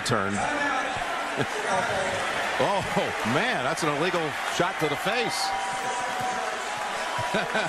turn. oh, man, that's an illegal shot to the face.